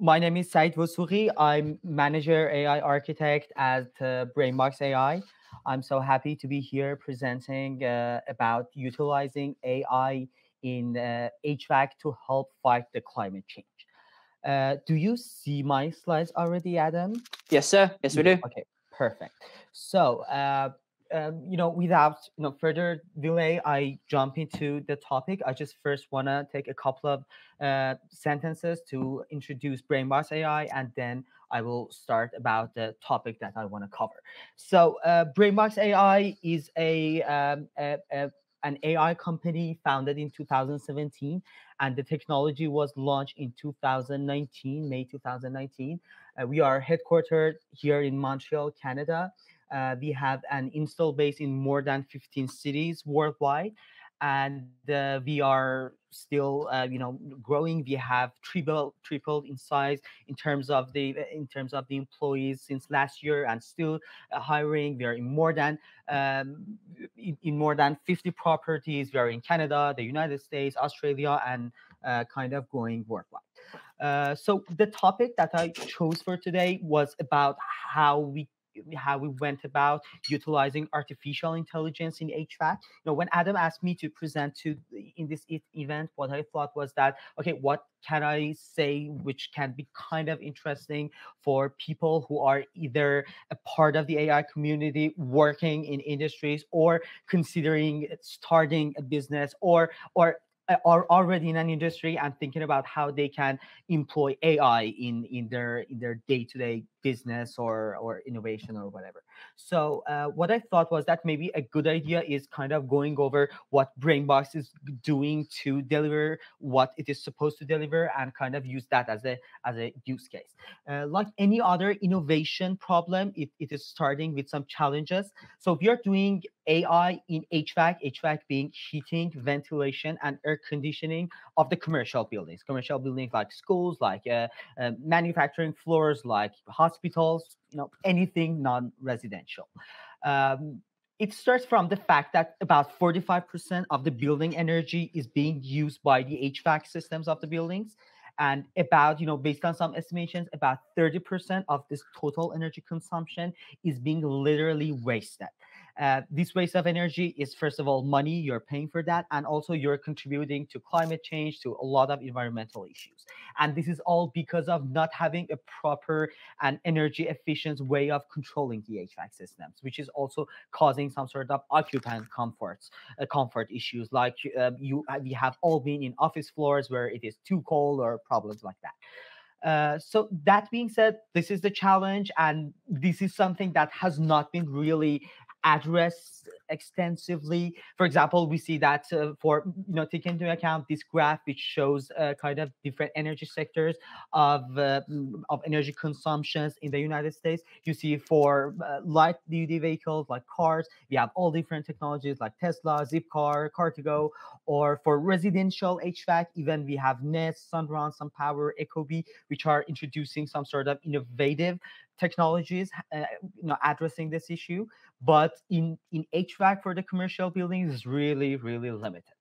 my name is Saeid Vosough. I'm manager AI architect at uh, Brainbox AI. I'm so happy to be here presenting uh, about utilizing AI in uh, HVAC to help fight the climate change. Uh, do you see my slides already, Adam? Yes, sir. Yes, we do. Okay, perfect. So uh, um, you know, without you know further delay, I jump into the topic. I just first want to take a couple of uh, sentences to introduce Brainbox AI, and then I will start about the topic that I want to cover. So, uh, Brainbox AI is a, um, a, a an AI company founded in 2017, and the technology was launched in 2019, May 2019. Uh, we are headquartered here in Montreal, Canada. Uh, we have an install base in more than 15 cities worldwide, and uh, we are still, uh, you know, growing. We have tripled, tripled in size in terms of the in terms of the employees since last year, and still uh, hiring. We are in more than um, in, in, more than 50 properties. We are in Canada, the United States, Australia, and uh, kind of going worldwide. Uh, so the topic that I chose for today was about how we how we went about utilizing artificial intelligence in HVAC. You know, when Adam asked me to present to in this event, what I thought was that okay, what can I say which can be kind of interesting for people who are either a part of the AI community, working in industries, or considering starting a business, or or are already in an industry and thinking about how they can employ AI in in their in their day to day business or or innovation or whatever so uh, what i thought was that maybe a good idea is kind of going over what brainbox is doing to deliver what it is supposed to deliver and kind of use that as a as a use case. Uh, like any other innovation problem it, it is starting with some challenges. So we are doing ai in hvac hvac being heating ventilation and air conditioning of the commercial buildings commercial buildings like schools like uh, uh manufacturing floors like hospitals hospitals, you know, anything non-residential. Um, it starts from the fact that about 45% of the building energy is being used by the HVAC systems of the buildings. And about, you know, based on some estimations, about 30% of this total energy consumption is being literally wasted. Uh, this waste of energy is first of all money you're paying for that and also you're contributing to climate change to a lot of environmental issues. And this is all because of not having a proper and energy efficient way of controlling the hvac systems which is also causing some sort of occupant comforts uh, comfort issues like uh, you uh, we have all been in office floors where it is too cold or problems like that. Uh, so that being said, this is the challenge, and this is something that has not been really addressed extensively. For example, we see that uh, for you know taking into account this graph which shows uh, kind of different energy sectors of uh, of energy consumptions in the United States. You see for uh, light duty vehicles like cars, we have all different technologies like Tesla, Zipcar, Car2Go, or for residential HVAC, even we have Nest, Sunrun, SunPower, Ecobee, which are introducing some sort of innovative technologies uh, you know addressing this issue but in in hvac for the commercial buildings is really really limited.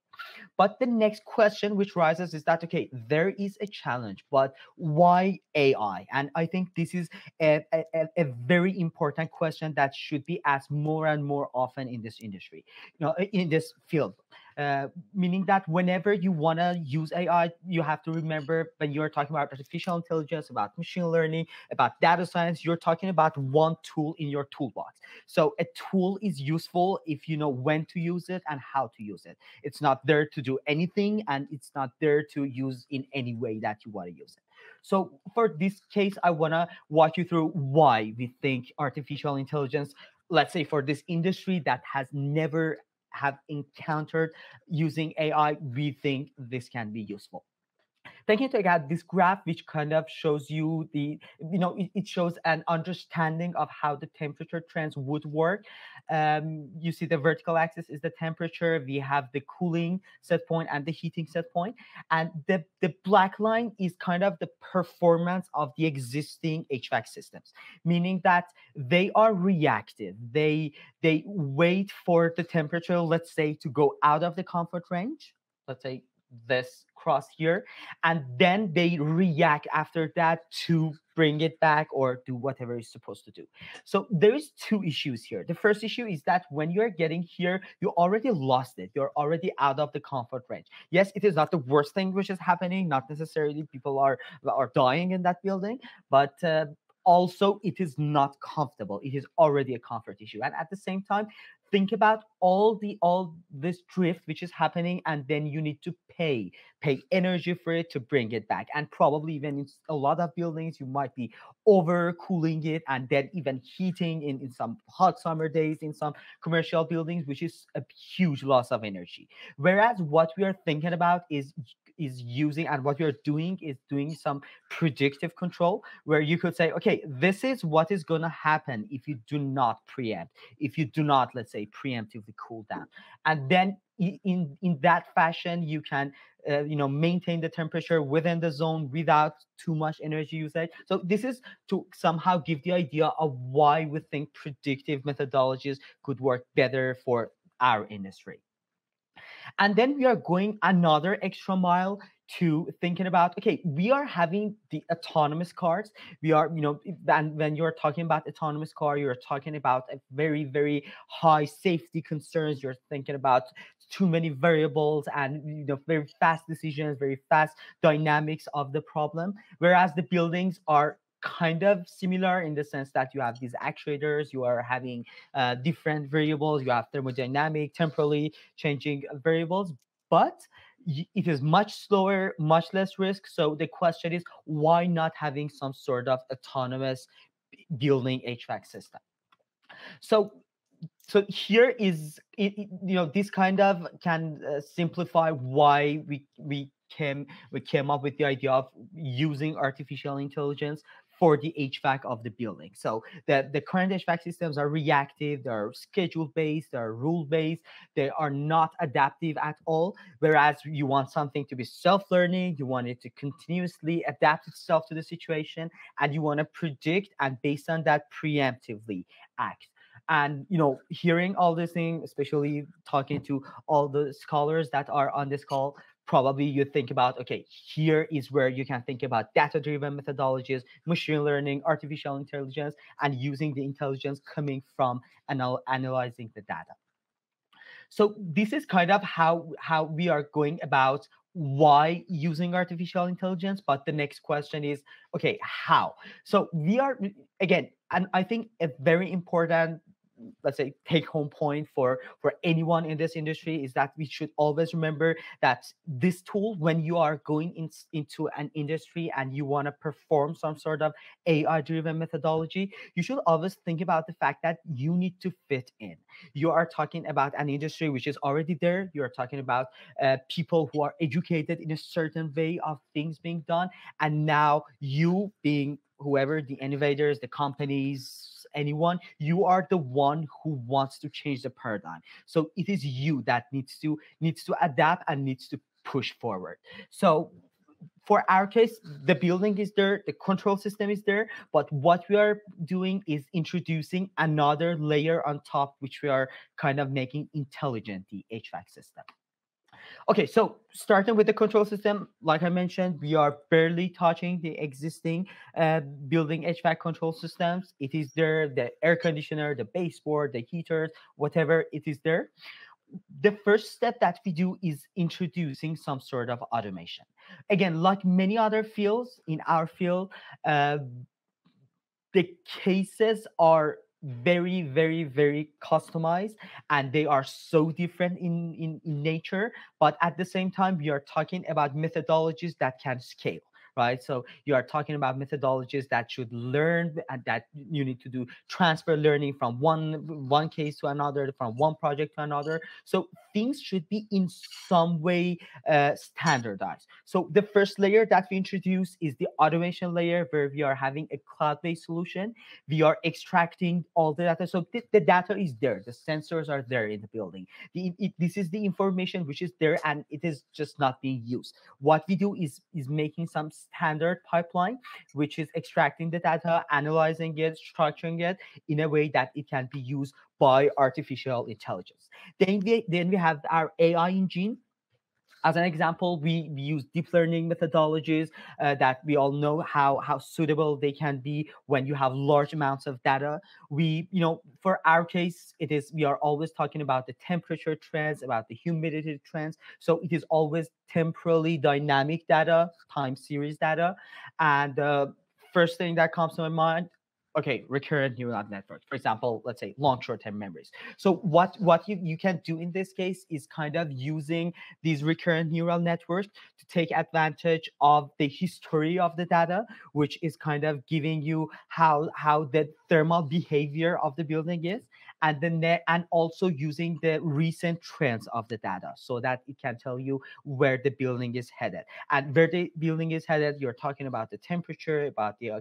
But the next question which rises is that okay there is a challenge but why ai and i think this is a, a, a very important question that should be asked more and more often in this industry you know in this field uh, meaning that whenever you want to use AI, you have to remember when you're talking about artificial intelligence, about machine learning, about data science, you're talking about one tool in your toolbox. So a tool is useful if you know when to use it and how to use it. It's not there to do anything and it's not there to use in any way that you want to use it. So for this case, I want to walk you through why we think artificial intelligence let's say for this industry that has never have encountered using AI, we think this can be useful taking into account this graph which kind of shows you the you know it, it shows an understanding of how the temperature trends would work. Um, you see the vertical axis is the temperature we have the cooling set point and the heating set point and the the black line is kind of the performance of the existing hvac systems meaning that they are reactive. They they wait for the temperature let's say to go out of the comfort range let's say this cross here and then they react after that to bring it back or do whatever it's supposed to do. So there is two issues here. The first issue is that when you're getting here you already lost it. You're already out of the comfort range. Yes it is not the worst thing which is happening not necessarily people are are dying in that building but uh, also it is not comfortable. It is already a comfort issue. And at the same time think about all the all this drift which is happening and then you need to pay pay energy for it to bring it back and probably even in a lot of buildings you might be over cooling it and then even heating in, in some hot summer days in some commercial buildings which is a huge loss of energy. Whereas what we are thinking about is is using and what you're doing is doing some predictive control where you could say okay this is what is going to happen if you do not preempt if you do not let's say preemptively cool down. And then in in that fashion you can uh, you know maintain the temperature within the zone without too much energy usage. So this is to somehow give the idea of why we think predictive methodologies could work better for our industry. And then we are going another extra mile to thinking about okay we are having the autonomous cars. We are you know and when you're talking about autonomous car you're talking about a very very high safety concerns. You're thinking about too many variables and you know very fast decisions very fast dynamics of the problem. Whereas the buildings are kind of similar in the sense that you have these actuators, you are having uh, different variables, you have thermodynamic, temporally changing variables, but it is much slower, much less risk. So the question is, why not having some sort of autonomous building HVAC system? So so here is it, you know this kind of can uh, simplify why we we came we came up with the idea of using artificial intelligence for the HVAC of the building. So the, the current HVAC systems are reactive, they're schedule based, they're rule based, they are not adaptive at all. Whereas you want something to be self learning, you want it to continuously adapt itself to the situation, and you want to predict and based on that preemptively act and you know hearing all this thing especially talking to all the scholars that are on this call probably you think about okay here is where you can think about data driven methodologies machine learning artificial intelligence and using the intelligence coming from anal- analyzing the data. So this is kind of how how we are going about why using artificial intelligence but the next question is okay how? So we are again and i think a very important let's say take home point for for anyone in this industry is that we should always remember that this tool when you are going in, into an industry and you want to perform some sort of ai driven methodology you should always think about the fact that you need to fit in. You are talking about an industry which is already there. You are talking about uh, people who are educated in a certain way of things being done. And now you being whoever the innovators the companies anyone you are the one who wants to change the paradigm. So it is you that needs to needs to adapt and needs to push forward. So for our case the building is there the control system is there but what we are doing is introducing another layer on top which we are kind of making intelligent the hvac system Okay, so starting with the control system, like I mentioned, we are barely touching the existing uh, building HVAC control systems. It is there, the air conditioner, the baseboard, the heaters, whatever it is there. The first step that we do is introducing some sort of automation. Again, like many other fields in our field, uh, the cases are very very very customized and they are so different in, in in nature but at the same time we are talking about methodologies that can scale right? So you are talking about methodologies that should learn and that you need to do transfer learning from one one case to another, from one project to another. So things should be in some way uh, standardized. So the first layer that we introduce is the automation layer, where we are having a cloud-based solution. We are extracting all the data. So th- the data is there. The sensors are there in the building. The, it, this is the information which is there, and it is just not being used. What we do is is making some standard pipeline, which is extracting the data, analyzing it, structuring it in a way that it can be used by artificial intelligence. Then we then we have our AI engine. As an example, we, we use deep learning methodologies uh, that we all know how how suitable they can be when you have large amounts of data. We, you know, for our case, it is we are always talking about the temperature trends, about the humidity trends. So it is always temporally dynamic data, time series data, and uh, first thing that comes to my mind okay recurrent neural networks for example let's say long short-term memories. So what what you, you can do in this case is kind of using these recurrent neural networks to take advantage of the history of the data which is kind of giving you how how the thermal behavior of the building is and then and also using the recent trends of the data so that it can tell you where the building is headed. And where the building is headed you're talking about the temperature about the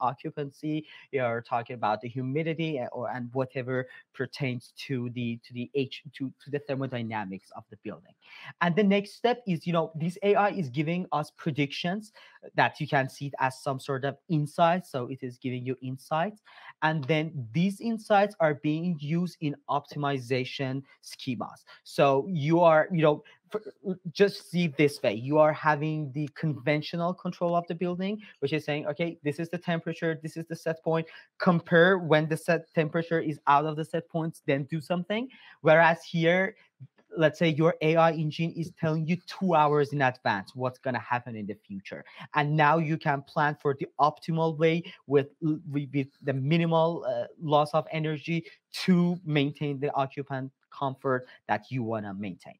occupancy you're talking about the humidity and, or and whatever pertains to the to the h to, to the thermodynamics of the building. And the next step is you know this ai is giving us predictions that you can see it as some sort of insight so it is giving you insights and then these insights are being used in optimization schemas. So you are, you know, just see this way you are having the conventional control of the building which is saying okay this is the temperature this is the set point compare when the set temperature is out of the set points then do something whereas here let's say your AI engine is telling you two hours in advance what's going to happen in the future. And now you can plan for the optimal way with, with the minimal uh, loss of energy to maintain the occupant comfort that you want to maintain.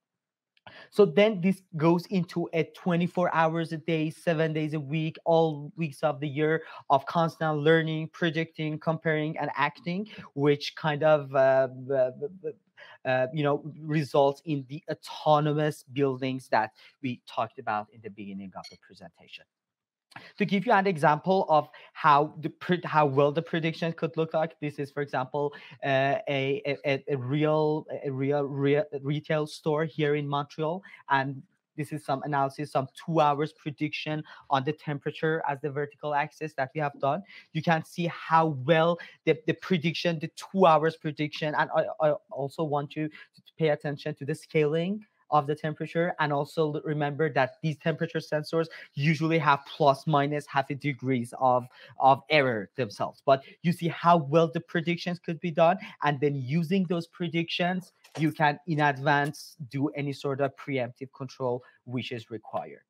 So then this goes into a 24 hours a day, seven days a week, all weeks of the year of constant learning, predicting, comparing, and acting, which kind of uh, uh, you know, results in the autonomous buildings that we talked about in the beginning of the presentation. To give you an example of how the how well the prediction could look like, this is, for example, uh, a, a, a real a real, real retail store here in Montreal, and this is some analysis, some two hours prediction on the temperature as the vertical axis that we have done. You can see how well the, the prediction, the two hours prediction, and I, I also want you to pay attention to the scaling of the temperature and also remember that these temperature sensors usually have plus minus half a degrees of of error themselves but you see how well the predictions could be done and then using those predictions you can in advance do any sort of preemptive control which is required.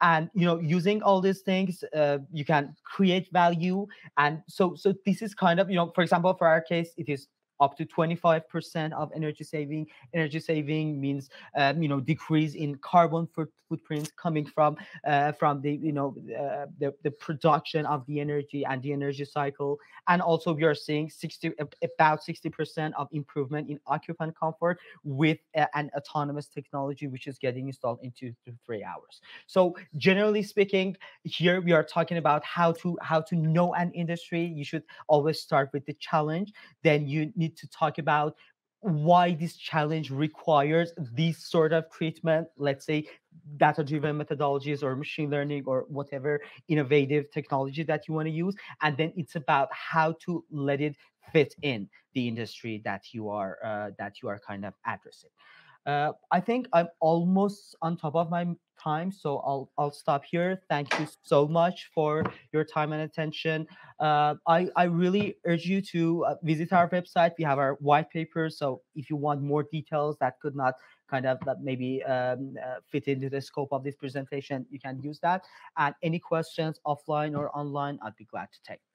And you know using all these things uh, you can create value. And so so this is kind of you know for example for our case it is up to 25% of energy saving. Energy saving means, um, you know, decrease in carbon foot, footprint coming from uh, from the, you know, uh, the, the production of the energy and the energy cycle. And also we are seeing 60, about 60% of improvement in occupant comfort with an autonomous technology, which is getting installed in two to three hours. So generally speaking, here we are talking about how to how to know an industry. You should always start with the challenge. Then you need need to talk about why this challenge requires this sort of treatment let's say data driven methodologies or machine learning or whatever innovative technology that you want to use and then it's about how to let it fit in the industry that you are uh, that you are kind of addressing uh, I think I'm almost on top of my time, so I'll I'll stop here. Thank you so much for your time and attention. Uh, I I really urge you to uh, visit our website. We have our white paper, so if you want more details that could not kind of that maybe um, uh, fit into the scope of this presentation, you can use that. And any questions offline or online, I'd be glad to take.